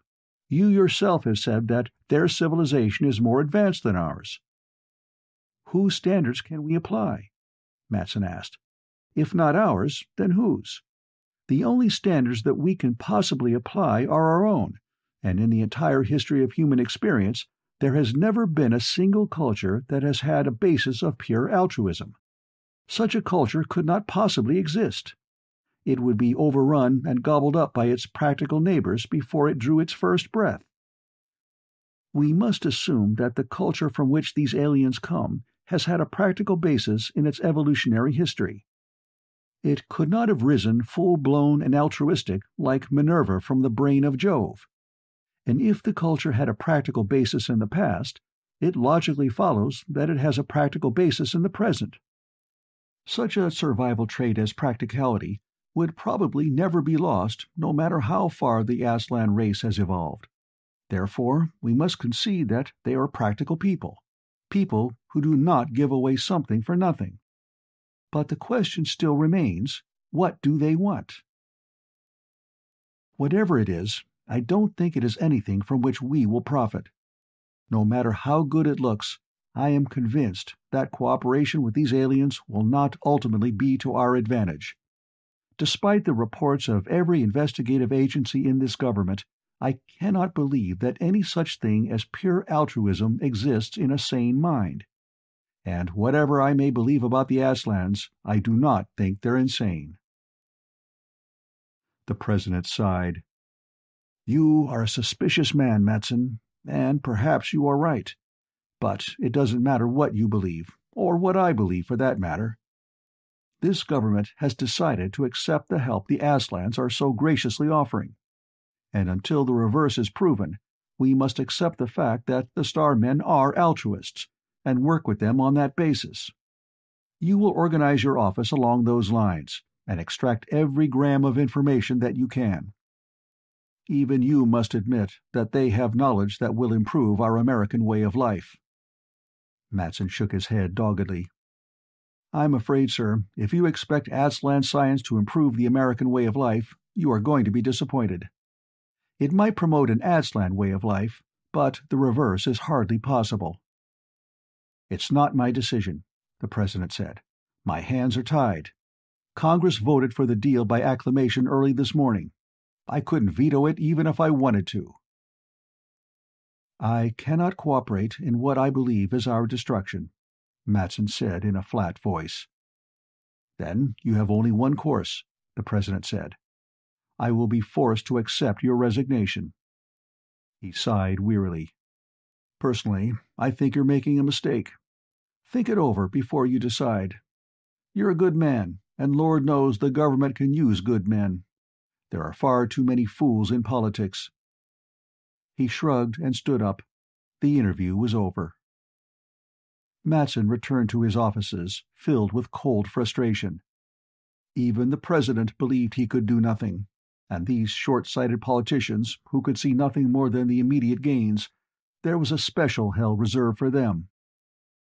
Speaker 1: You yourself have said that their civilization is more advanced than ours. Whose standards can we apply? Matson asked. If not ours, then whose? The only standards that we can possibly apply are our own, and in the entire history of human experience, there has never been a single culture that has had a basis of pure altruism. Such a culture could not possibly exist. It would be overrun and gobbled up by its practical neighbors before it drew its first breath. We must assume that the culture from which these aliens come has had a practical basis in its evolutionary history. It could not have risen full blown and altruistic like Minerva from the brain of Jove. And if the culture had a practical basis in the past, it logically follows that it has a practical basis in the present. Such a survival trait as practicality would probably never be lost, no matter how far the Aztlan race has evolved. Therefore, we must concede that they are practical people, people who do not give away something for nothing. But the question still remains what do they want? Whatever it is, I don't think it is anything from which we will profit. No matter how good it looks, I am convinced that cooperation with these aliens will not ultimately be to our advantage. Despite the reports of every investigative agency in this government, I cannot believe that any such thing as pure altruism exists in a sane mind. And whatever I may believe about the Aztlans, I do not think they're insane. The President sighed. You are a suspicious man, Matson, and perhaps you are right. But it doesn't matter what you believe, or what I believe for that matter. This government has decided to accept the help the Aztlans are so graciously offering. And until the reverse is proven, we must accept the fact that the Starmen are altruists, and work with them on that basis. You will organize your office along those lines, and extract every gram of information that you can. Even you must admit that they have knowledge that will improve our American way of life. Matson shook his head doggedly. I'm afraid, sir, if you expect Aztlan science to improve the American way of life, you are going to be disappointed. It might promote an Aztlan way of life, but the reverse is hardly possible. It's not my decision, the President said. My hands are tied. Congress voted for the deal by acclamation early this morning. I couldn't veto it even if I wanted to. I cannot cooperate in what I believe is our destruction, Matson said in a flat voice. Then you have only one course, the President said. I will be forced to accept your resignation. He sighed wearily. Personally, I think you're making a mistake. Think it over before you decide. You're a good man, and Lord knows the government can use good men. There are far too many fools in politics. He shrugged and stood up. The interview was over. Matson returned to his offices, filled with cold frustration. Even the President believed he could do nothing, and these short-sighted politicians, who could see nothing more than the immediate gains, there was a special hell reserved for them.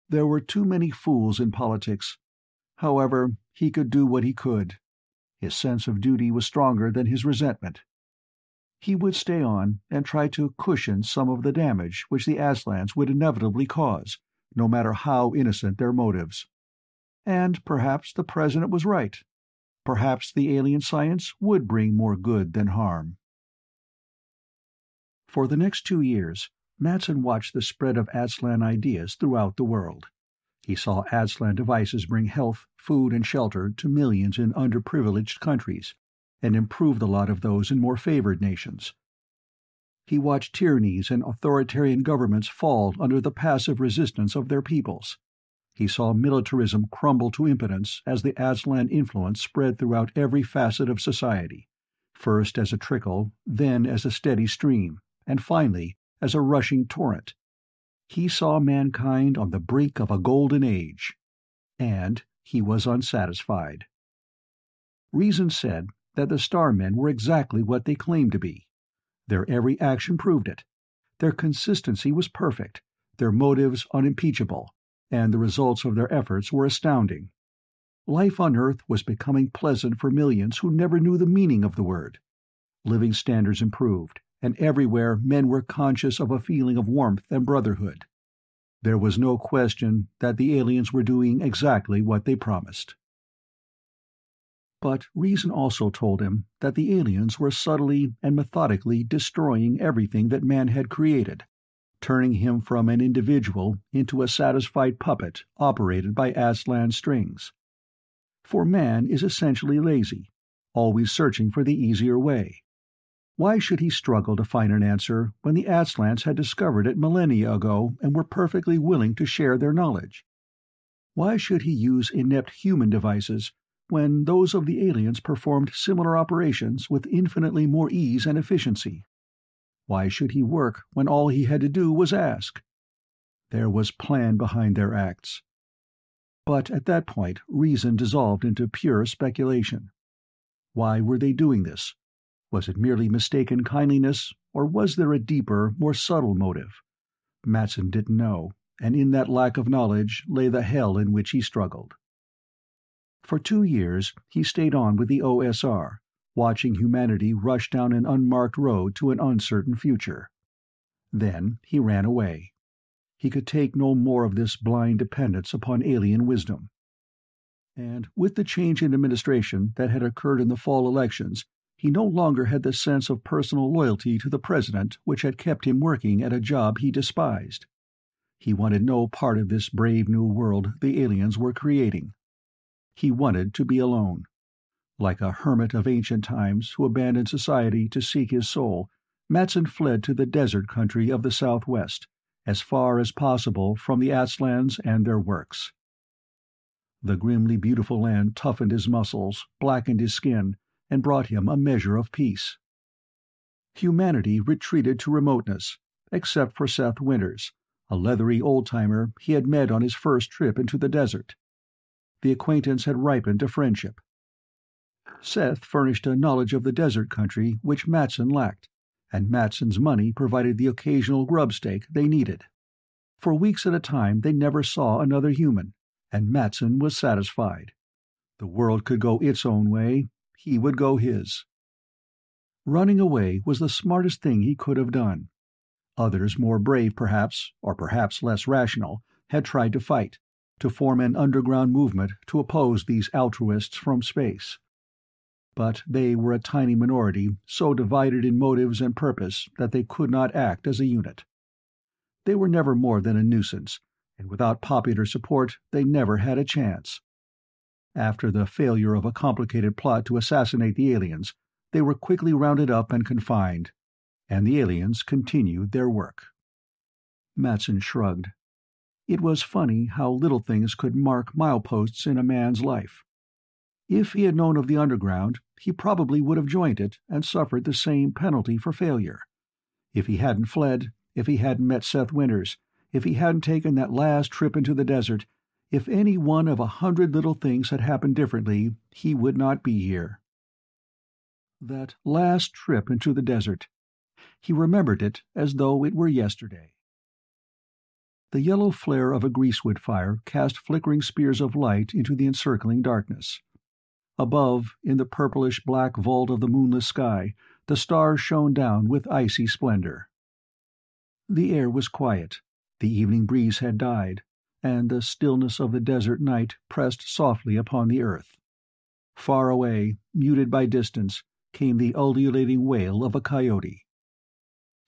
Speaker 1: There were too many fools in politics. However, he could do what he could. His sense of duty was stronger than his resentment. He would stay on and try to cushion some of the damage which the Aztlans would inevitably cause, no matter how innocent their motives. And perhaps the President was right. Perhaps the alien science would bring more good than harm. For the next two years, Matson watched the spread of Aztlan ideas throughout the world. He saw Aztlan devices bring health, food, and shelter to millions in underprivileged countries, and improve the lot of those in more favored nations. He watched tyrannies and authoritarian governments fall under the passive resistance of their peoples. He saw militarism crumble to impotence as the Aztlan influence spread throughout every facet of society, first as a trickle, then as a steady stream, and finally as a rushing torrent he saw mankind on the brink of a golden age, and he was unsatisfied. Reason said that the Starmen were exactly what they claimed to be. Their every action proved it. Their consistency was perfect, their motives unimpeachable, and the results of their efforts were astounding. Life on Earth was becoming pleasant for millions who never knew the meaning of the word. Living standards improved, and everywhere men were conscious of a feeling of warmth and brotherhood. There was no question that the aliens were doing exactly what they promised. But reason also told him that the aliens were subtly and methodically destroying everything that man had created, turning him from an individual into a satisfied puppet operated by Aztlan strings. For man is essentially lazy, always searching for the easier way why should he struggle to find an answer when the Aztlans had discovered it millennia ago and were perfectly willing to share their knowledge? Why should he use inept human devices when those of the aliens performed similar operations with infinitely more ease and efficiency? Why should he work when all he had to do was ask? There was plan behind their acts. But at that point reason dissolved into pure speculation. Why were they doing this? Was it merely mistaken kindliness, or was there a deeper, more subtle motive? Matson didn't know, and in that lack of knowledge lay the hell in which he struggled. For two years he stayed on with the OSR, watching humanity rush down an unmarked road to an uncertain future. Then he ran away. He could take no more of this blind dependence upon alien wisdom. And with the change in administration that had occurred in the fall elections, he no longer had the sense of personal loyalty to the President which had kept him working at a job he despised. He wanted no part of this brave new world the aliens were creating. He wanted to be alone. Like a hermit of ancient times who abandoned society to seek his soul, Matson fled to the desert country of the southwest, as far as possible from the Aztlans and their works. The grimly beautiful land toughened his muscles, blackened his skin, and brought him a measure of peace. Humanity retreated to remoteness, except for Seth Winters, a leathery old-timer he had met on his first trip into the desert. The acquaintance had ripened to friendship. Seth furnished a knowledge of the desert country which Matson lacked, and Matson's money provided the occasional grubstake they needed. For weeks at a time they never saw another human, and Matson was satisfied. The world could go its own way, he would go his. Running away was the smartest thing he could have done. Others, more brave perhaps, or perhaps less rational, had tried to fight, to form an underground movement to oppose these altruists from space. But they were a tiny minority, so divided in motives and purpose that they could not act as a unit. They were never more than a nuisance, and without popular support they never had a chance. After the failure of a complicated plot to assassinate the aliens, they were quickly rounded up and confined, and the aliens continued their work. Matson shrugged. It was funny how little things could mark mileposts in a man's life. If he had known of the underground, he probably would have joined it and suffered the same penalty for failure. If he hadn't fled, if he hadn't met Seth Winters, if he hadn't taken that last trip into the desert, if any one of a hundred little things had happened differently, he would not be here. That last trip into the desert. He remembered it as though it were yesterday. The yellow flare of a greasewood fire cast flickering spears of light into the encircling darkness. Above, in the purplish black vault of the moonless sky, the stars shone down with icy splendor. The air was quiet, the evening breeze had died, and the stillness of the desert night pressed softly upon the earth. Far away, muted by distance, came the ululating wail of a coyote.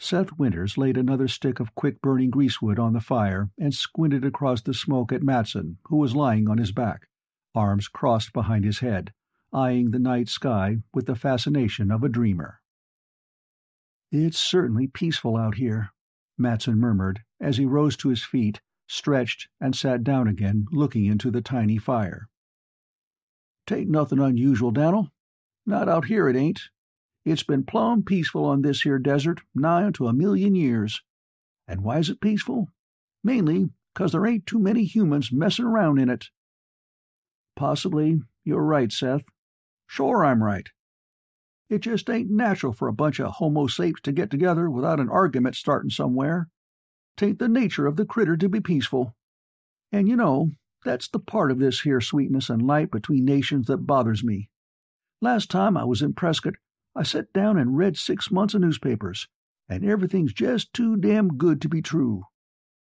Speaker 1: Seth Winters laid another stick of quick-burning greasewood on the fire and squinted across the smoke at Matson, who was lying on his back, arms crossed behind his head, eyeing the night sky with the fascination of a dreamer. It's certainly peaceful out here, Matson murmured as he rose to his feet, stretched, and sat down again, looking into the tiny fire. "'Tain't nothing unusual, Dan'l. Not out here, it ain't. It's been plumb peaceful on this here desert nigh onto a million years. And why is it peaceful? Mainly 'cause there ain't too many humans messin' around in it." "Possibly you're right, Seth. Sure I'm right. It just ain't natural for a bunch of homo sapes to get together without an argument startin' somewhere. Tain't the nature of the critter to be peaceful. And you know, that's the part of this here sweetness and light between nations that bothers me. Last time I was in Prescott, I set down and read six months of newspapers, and everything's just too damn good to be true.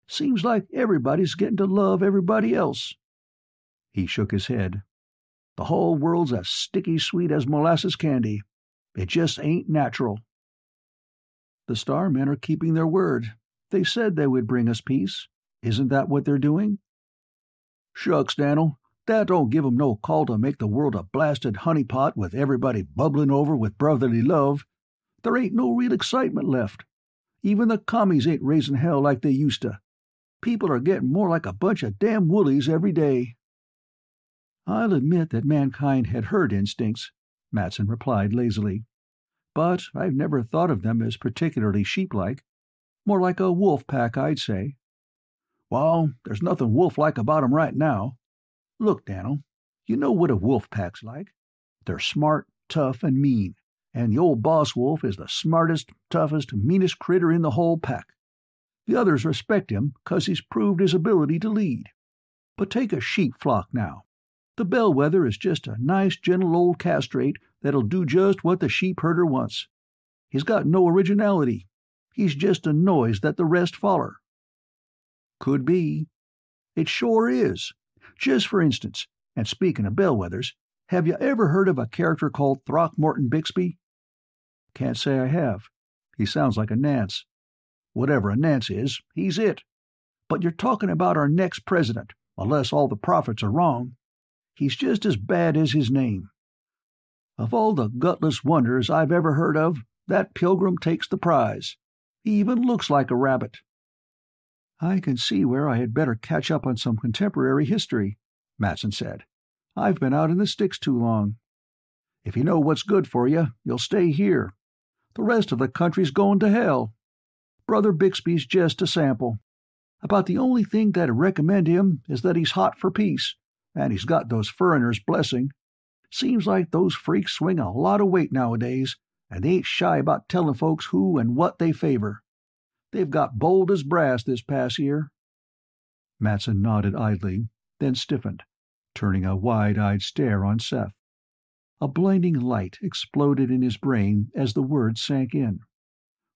Speaker 1: Seems like everybody's getting to love everybody else. He shook his head. The whole world's as sticky sweet as molasses candy. It just ain't natural. The Starmen are keeping their word. They said they would bring us peace. Isn't that what they're doing? Shucks, Dan'l, that don't give 'em no call to make the world a blasted honeypot with everybody bubblin' over with brotherly love. There ain't no real excitement left. Even the commies ain't raisin' hell like they used to. People are gettin' more like a bunch of damn woolies every day. I'll admit that mankind had herd instincts, Matson replied lazily. But I've never thought of them as particularly sheep-like. More like a wolf pack, I'd say. Well, there's nothing wolf-like about 'em right now. Look, Dan'l, you know what a wolf pack's like. They're smart, tough, and mean, and the old boss wolf is the smartest, toughest, meanest critter in the whole pack. The others respect him 'cause he's proved his ability to lead. But take a sheep flock now. The bellwether is just a nice, gentle old castrate that'll do just what the sheep herder wants. He's got no originality. He's just a noise that the rest foller. Could be. It sure is. Just for instance, and speaking of bellwethers, have you ever heard of a character called Throckmorton Bixby? Can't say I have. He sounds like a Nance. Whatever a Nance is, he's it. But you're talking about our next president, unless all the prophets are wrong. He's just as bad as his name. Of all the gutless wonders I've ever heard of, that pilgrim takes the prize. He even looks like a rabbit. I can see where I had better catch up on some contemporary history, Matson said. I've been out in the sticks too long. If you know what's good for you, you'll stay here. The rest of the country's going to hell. Brother Bixby's just a sample. About the only thing that'd recommend him is that he's hot for peace, and he's got those furriners' blessing. Seems like those freaks swing a lot of weight nowadays, and they ain't shy about telling folks who and what they favor. They've got bold as brass this past year.
Speaker 2: Matson nodded idly, then stiffened, turning a wide-eyed stare on Seth. A blinding light exploded in his brain as the words sank in.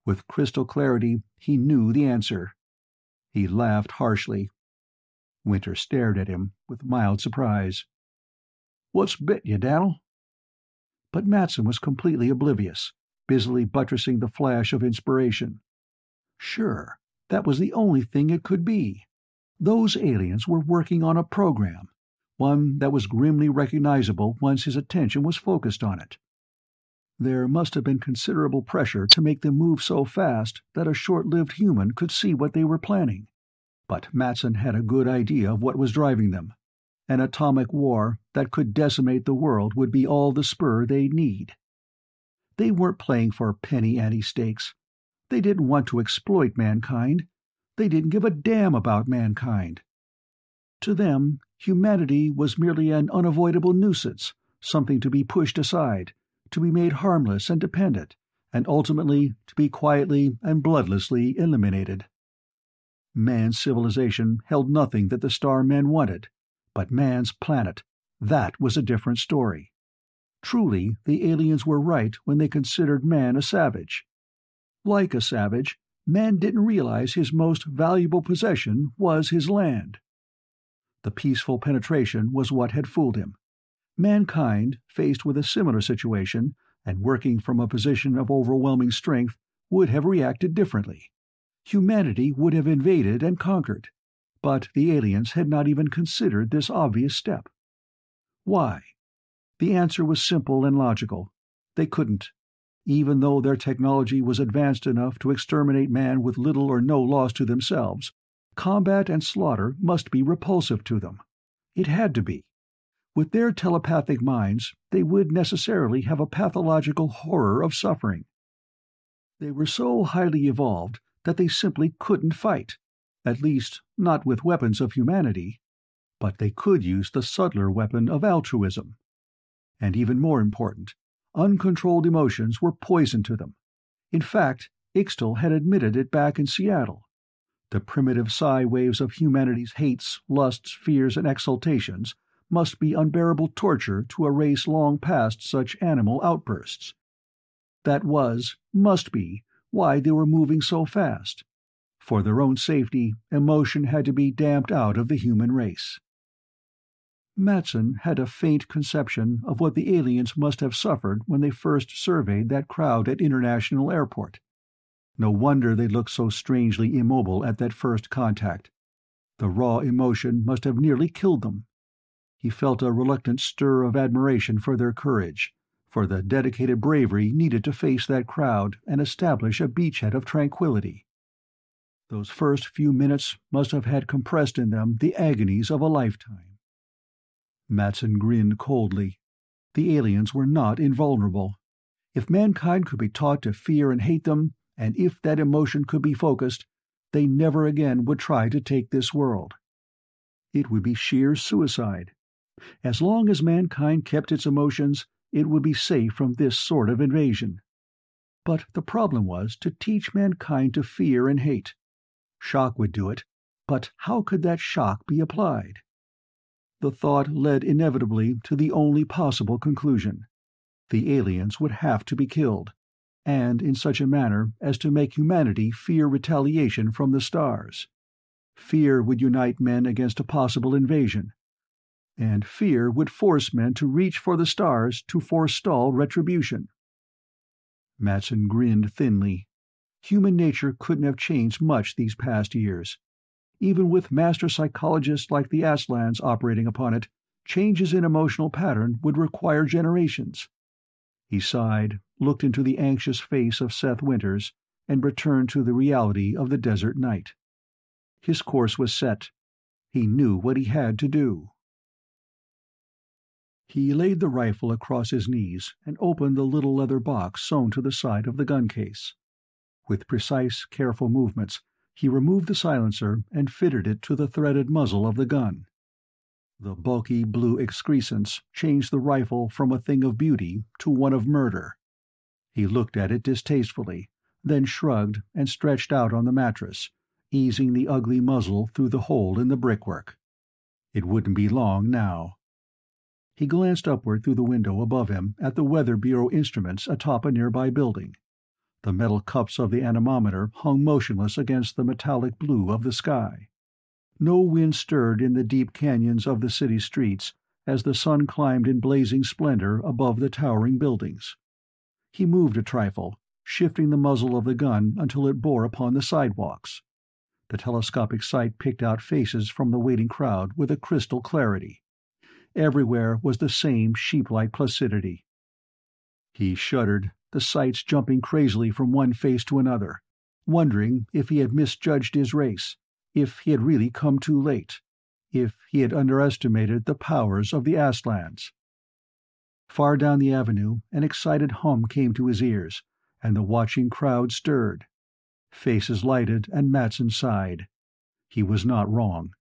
Speaker 2: With crystal clarity, he knew the answer. He laughed harshly. Winter stared at him with mild surprise.
Speaker 1: What's bit you, Daniel?
Speaker 2: But Matson was completely oblivious, busily buttressing the flash of inspiration. Sure, that was the only thing it could be. Those aliens were working on a program, one that was grimly recognizable once his attention was focused on it. There must have been considerable pressure to make them move so fast that a short-lived human could see what they were planning. But Matson had a good idea of what was driving them. An atomic war that could decimate the world would be all the spur they'd need. They weren't playing for penny ante stakes. They didn't want to exploit mankind. They didn't give a damn about mankind. To them, humanity was merely an unavoidable nuisance, something to be pushed aside, to be made harmless and dependent, and ultimately to be quietly and bloodlessly eliminated. Man's civilization held nothing that the star men wanted, but man's planet, that was a different story. Truly, the aliens were right when they considered man a savage. Like a savage, man didn't realize his most valuable possession was his land. The peaceful penetration was what had fooled him. Mankind, faced with a similar situation, and working from a position of overwhelming strength, would have reacted differently. Humanity would have invaded and conquered. But the aliens had not even considered this obvious step. Why? The answer was simple and logical. They couldn't. Even though their technology was advanced enough to exterminate man with little or no loss to themselves, combat and slaughter must be repulsive to them. It had to be. With their telepathic minds, they would necessarily have a pathological horror of suffering. They were so highly evolved that they simply couldn't fight at least not with weapons of humanity, but they could use the subtler weapon of altruism. And even more important, uncontrolled emotions were poison to them. In fact, Ixtal had admitted it back in Seattle. The primitive psi waves of humanity's hates, lusts, fears, and exultations must be unbearable torture to a race long past such animal outbursts. That was, must be, why they were moving so fast. For their own safety, emotion had to be damped out of the human race. Matson had a faint conception of what the aliens must have suffered when they first surveyed that crowd at International Airport. No wonder they looked so strangely immobile at that first contact. The raw emotion must have nearly killed them. He felt a reluctant stir of admiration for their courage, for the dedicated bravery needed to face that crowd and establish a beachhead of tranquility. Those first few minutes must have had compressed in them the agonies of a lifetime. Matson grinned coldly. The aliens were not invulnerable. If mankind could be taught to fear and hate them, and if that emotion could be focused, they never again would try to take this world. It would be sheer suicide. As long as mankind kept its emotions, it would be safe from this sort of invasion. But the problem was to teach mankind to fear and hate. Shock would do it, but how could that shock be applied? The thought led inevitably to the only possible conclusion. The aliens would have to be killed, and in such a manner as to make humanity fear retaliation from the stars. Fear would unite men against a possible invasion, and fear would force men to reach for the stars to forestall retribution. Matson grinned thinly Human nature couldn't have changed much these past years. Even with master psychologists like the Aztlans operating upon it, changes in emotional pattern would require generations. He sighed, looked into the anxious face of Seth Winters, and returned to the reality of the desert night. His course was set. He knew what he had to do. He laid the rifle across his knees and opened the little leather box sewn to the side of the gun case. With precise, careful movements, he removed the silencer and fitted it to the threaded muzzle of the gun.
Speaker 1: The bulky blue excrescence changed the rifle from a thing of beauty to one of murder. He looked at it distastefully, then shrugged and stretched out on the mattress, easing the ugly muzzle through the hole in the brickwork. It wouldn't be long now. He glanced upward through the window above him at the Weather Bureau instruments atop a nearby building. The metal cups of the anemometer hung motionless against the metallic blue of the sky. No wind stirred in the deep canyons of the city streets as the sun climbed in blazing splendor above the towering buildings. He moved a trifle, shifting the muzzle of the gun until it bore upon the sidewalks. The telescopic sight picked out faces from the waiting crowd with a crystal clarity. Everywhere was the same sheep-like placidity. He shuddered, the sights jumping crazily from one face to another, wondering if he had misjudged his race, if he had really come too late, if he had underestimated the powers of the Aztlans. Far down the avenue an excited hum came to his ears, and the watching crowd stirred. Faces lighted, and Matson sighed. He was not wrong.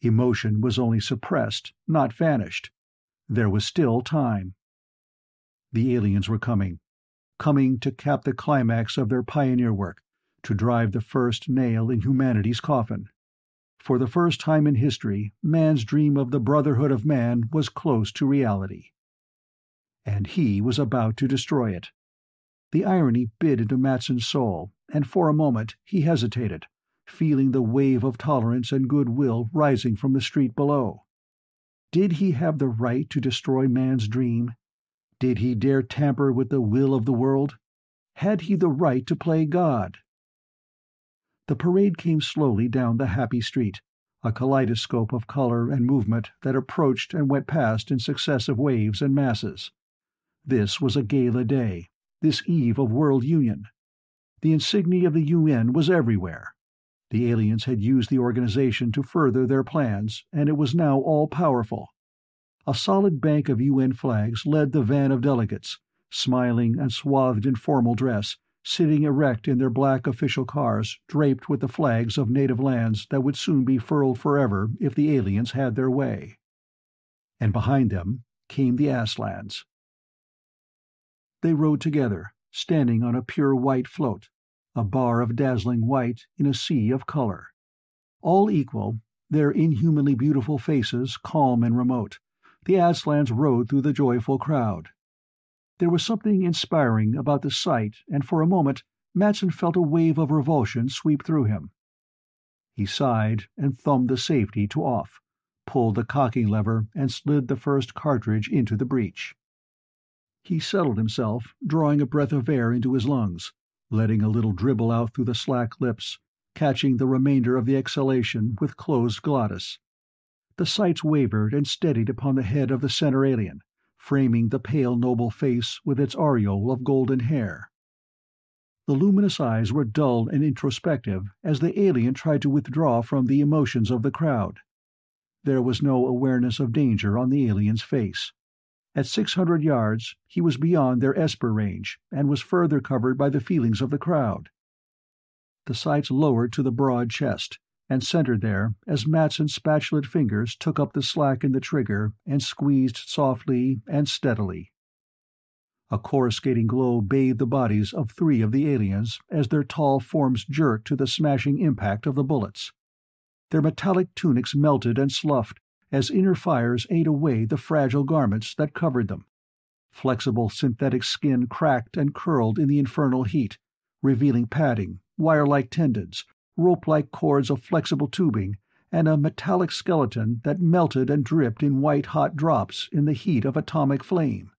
Speaker 1: Emotion was only suppressed, not vanished. There was still time. The aliens were coming. Coming to cap the climax of their pioneer work, to drive the first nail in humanity's coffin. For the first time in history, man's dream of the brotherhood of man was close to reality. And he was about to destroy it. The irony bit into Matson's soul, and for a moment he hesitated feeling the wave of tolerance and goodwill rising from the street below. Did he have the right to destroy man's dream? Did he dare tamper with the will of the world? Had he the right to play God? The parade came slowly down the happy street, a kaleidoscope of color and movement that approached and went past in successive waves and masses. This was a gala day, this eve of world union. The insignia of the UN was everywhere, the aliens had used the organization to further their plans, and it was now all powerful. A solid bank of UN flags led the van of delegates, smiling and swathed in formal dress, sitting erect in their black official cars draped with the flags of native lands that would soon be furled forever if the aliens had their way. And behind them came the Aztlans. They rode together, standing on a pure white float, a bar of dazzling white in a sea of color. All equal, their inhumanly beautiful faces calm and remote, the Aztlans rode through the joyful crowd. There was something inspiring about the sight, and for a moment Matson felt a wave of revulsion sweep through him. He sighed and thumbed the safety to off, pulled the cocking lever, and slid the first cartridge into the breech. He settled himself, drawing a breath of air into his lungs, letting a little dribble out through the slack lips, catching the remainder of the exhalation with closed glottis. The sights wavered and steadied upon the head of the center alien, framing the pale noble face with its aureole of golden hair. The luminous eyes were dull and introspective as the alien tried to withdraw from the emotions of the crowd. There was no awareness of danger on the alien's face. At six hundred yards he was beyond their Esper range, and was further covered by the feelings of the crowd. The sights lowered to the broad chest, and centered there as Matson's spatulate fingers took up the slack in the trigger and squeezed softly and steadily. A coruscating glow bathed the bodies of three of the aliens as their tall forms jerked to the smashing impact of the bullets. Their metallic tunics melted and sloughed, as inner fires ate away the fragile garments that covered them. Flexible synthetic skin cracked and curled in the infernal heat, revealing padding, wire-like tendons, rope-like cords of flexible tubing, and a metallic skeleton that melted and dripped in white-hot drops in the heat of atomic flame.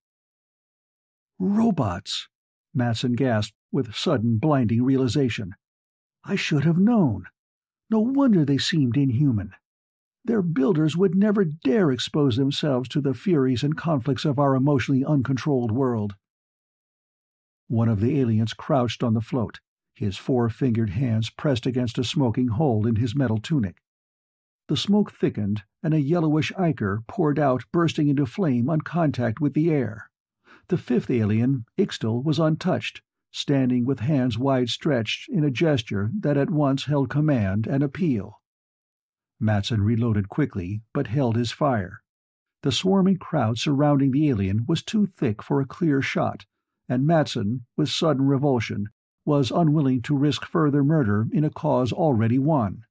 Speaker 1: Robots! Matson gasped with sudden blinding realization. I should have known. No wonder they seemed inhuman. Their builders would never dare expose themselves to the furies and conflicts of our emotionally uncontrolled world. One of the aliens crouched on the float, his four-fingered hands pressed against a smoking hole in his metal tunic. The smoke thickened, and a yellowish ichor poured out bursting into flame on contact with the air. The fifth alien, Ixtal, was untouched, standing with hands wide stretched in a gesture that at once held command and appeal. Matson reloaded quickly, but held his fire, The swarming crowd surrounding the alien was too thick for a clear shot, and Matson, with sudden revulsion, was unwilling to risk further murder in a cause already won.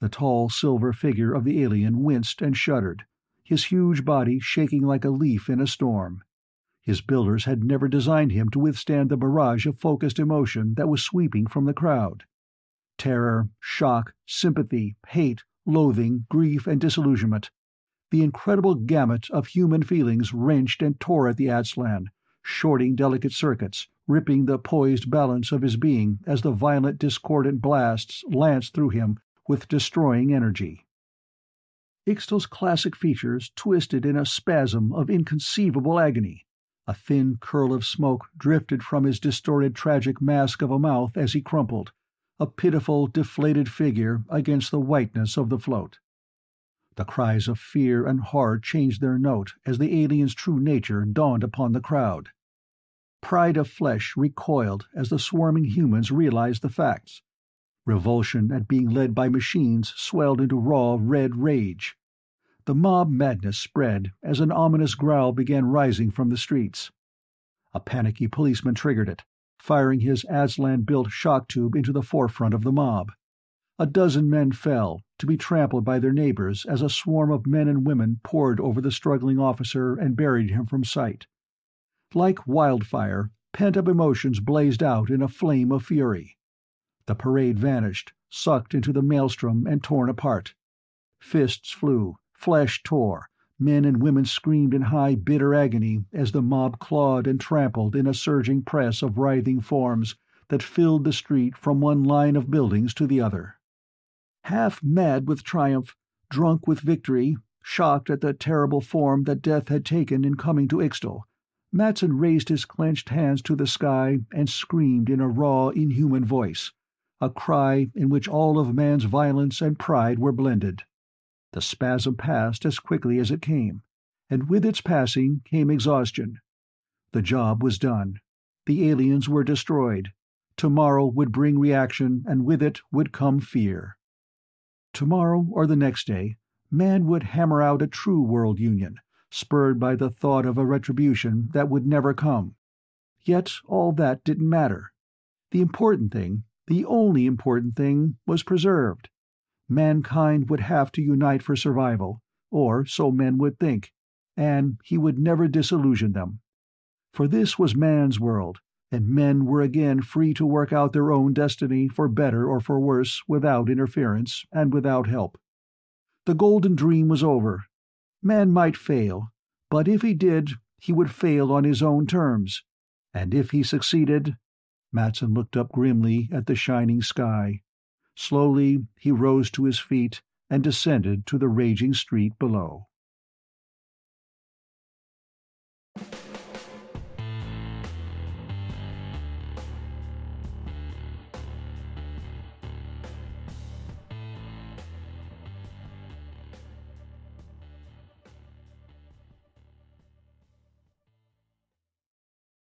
Speaker 1: The tall silver figure of the alien winced and shuddered, his huge body shaking like a leaf in a storm. His builders had never designed him to withstand the barrage of focused emotion that was sweeping from the crowd. Terror, shock, sympathy, hate, loathing, grief, and disillusionment. The incredible gamut of human feelings wrenched and tore at the Aztlan, shorting delicate circuits, ripping the poised balance of his being as the violent discordant blasts lanced through him with destroying energy. Ixtal's classic features twisted in a spasm of inconceivable agony. A thin curl of smoke drifted from his distorted tragic mask of a mouth as he crumpled, a pitiful, deflated figure against the whiteness of the float. The cries of fear and horror changed their note as the alien's true nature dawned upon the crowd. Pride of flesh recoiled as the swarming humans realized the facts. Revulsion at being led by machines swelled into raw red rage. The mob madness spread as an ominous growl began rising from the streets. A panicky policeman triggered it, firing his Aztlan-built shock tube into the forefront of the mob. A dozen men fell, to be trampled by their neighbors as a swarm of men and women poured over the struggling officer and buried him from sight. Like wildfire, pent-up emotions blazed out in a flame of fury. The parade vanished, sucked into the maelstrom and torn apart. Fists flew, Flesh tore, men and women screamed in high, bitter agony as the mob clawed and trampled in a surging press of writhing forms that filled the street from one line of buildings to the other. Half mad with triumph, drunk with victory, shocked at the terrible form that death had taken in coming to Ixtal, Matson raised his clenched hands to the sky and screamed in a raw, inhuman voice, a cry in which all of man's violence and pride were blended. The spasm passed as quickly as it came, and with its passing came exhaustion. The job was done. The aliens were destroyed. Tomorrow would bring reaction, and with it would come fear. Tomorrow or the next day, man would hammer out a true world union, spurred by the thought of a retribution that would never come. Yet all that didn't matter. The important thing, the only important thing, was preserved mankind would have to unite for survival, or so men would think, and he would never disillusion them. For this was man's world, and men were again free to work out their own destiny for better or for worse without interference and without help. The golden dream was over. Man might fail, but if he did, he would fail on his own terms. And if he succeeded... Matson looked up grimly at the shining sky. Slowly he rose to his feet and descended to the raging street below.